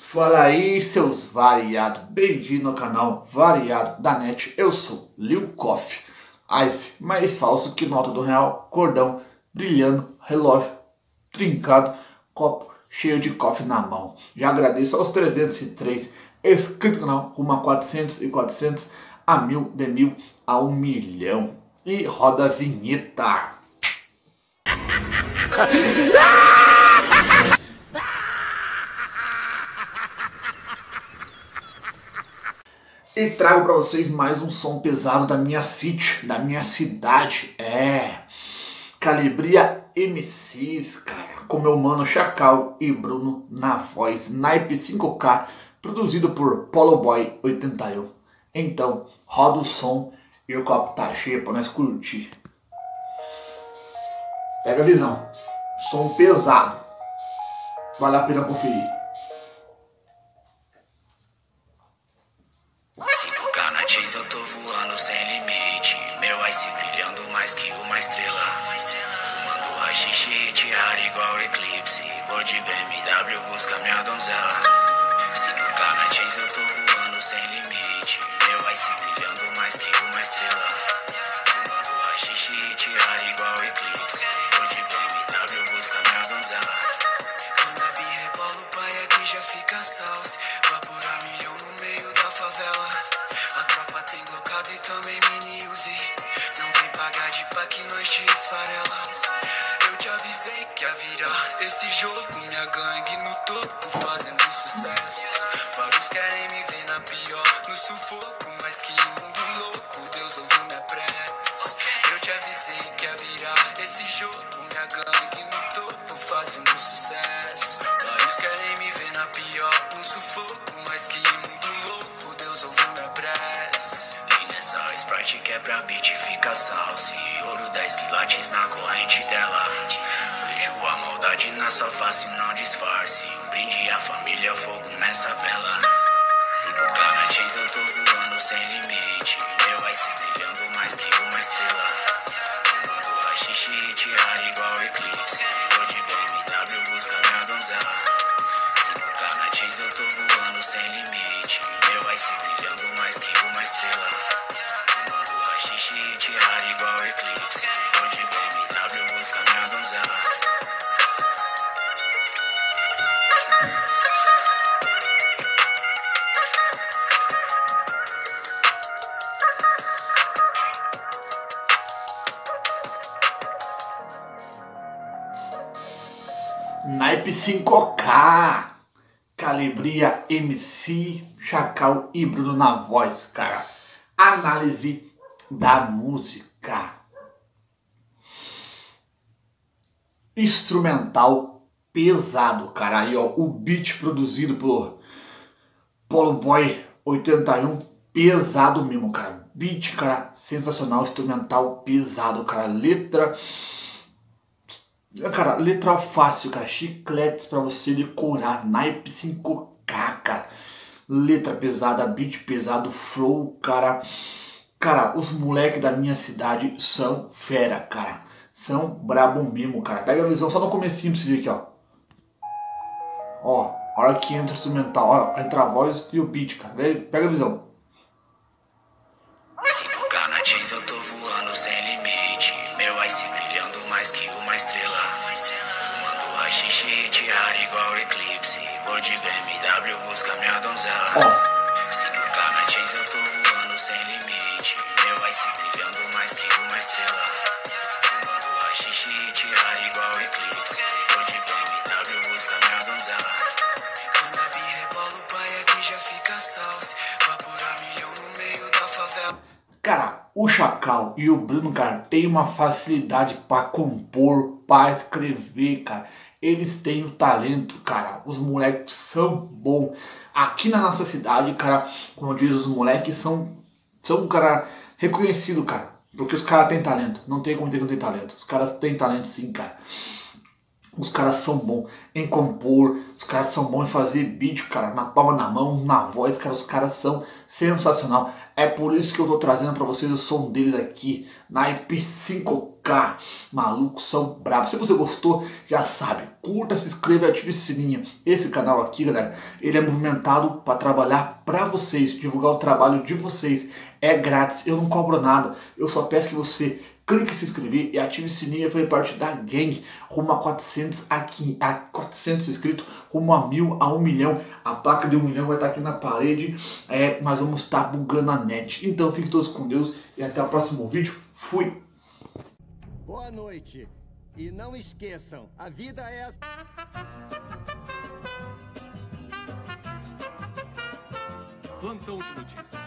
Fala aí, seus variados. Bem-vindo ao canal Variado da Net. Eu sou Lil Coffee. Ice, mais falso que nota do real, cordão, brilhando, relógio, trincado, copo cheio de coffee na mão. Já agradeço aos 303 inscritos no canal, rumo a 400 e 400, a mil, de mil, a um milhão. E roda a vinheta. E trago para vocês mais um som pesado da minha city, da minha cidade. É. Calibria MCs, cara. Com meu mano Chacal e Bruno na voz. Naipe 5K, produzido por Polo Boy 81. Então, roda o som e o copo tá cheio pra nós curtir. Pega a visão. Som pesado. Vale a pena conferir. 5K na Chase eu tô voando sem limite. Meu ice brilhando mais que uma estrela. Fumando rachixe e tiara igual eclipse. Vou de BMW busca minha donzela. Quebra beat fica salse. Ouro 10 quilates na corrente dela. Vejo a maldade na sua face, não disfarce. Brinde à família, fogo nessa vela. Chains, eu tô voando sem limite. Naipe 5K, Calibria MC, Chacal e Bruno na voz, cara. Análise da música. Instrumental pesado, cara. Aí, ó, o beat produzido pelo Polo Boy 81, pesado mesmo, cara. Beat, cara, sensacional, instrumental pesado, cara. Letra Cara, letra fácil, cara. Chicletes pra você decorar. Naipe 5K, cara. Letra pesada, beat pesado, flow, cara. Cara, os moleques da minha cidade são fera, cara. São brabo mesmo, cara. Pega a visão só no comecinho pra você ver aqui, ó. Ó, a hora que entra o instrumental, ó, entra a voz e o beat, cara. Pega a visão. 5K na chains eu tô voando sem limite. Meu ice brilhando mais que uma estrela. Fumando rachixe e tiara igual eclipse. Vou de BMW busca minha donzela. Ó. 5K na chains eu tô voando sem limite. Meu ice brilhando o Chacal e o Bruno, cara, tem uma facilidade para compor, para escrever, cara. Eles têm o talento, cara. Os moleques são bons. Aqui na nossa cidade, cara, como diz os moleques, são, são cara, reconhecido, cara. Porque os caras têm talento. Não tem como ter que não ter talento. Os caras têm talento sim, cara. Os caras são bons em compor, os caras são bons em fazer beat, cara, na palma na mão, na voz, cara, os caras são sensacional. É por isso que eu tô trazendo para vocês o som deles aqui na IP5K. Malucos são bravos. Se você gostou, já sabe, curta, se inscreva e ative o sininho. Esse canal aqui, galera, ele é movimentado para trabalhar para vocês, divulgar o trabalho de vocês. É grátis, eu não cobro nada. Eu só peço que você clique em se inscrever e ative o sininho para parte da gang rumo a 400 aqui, a 400 inscritos, rumo a mil, a um milhão. A placa de um milhão vai estar aqui na parede, é, mas vamos estar bugando a net. Então fiquem todos com Deus e até o próximo vídeo. Fui! Boa noite. E não esqueçam, a vida é... Plantão de notícias.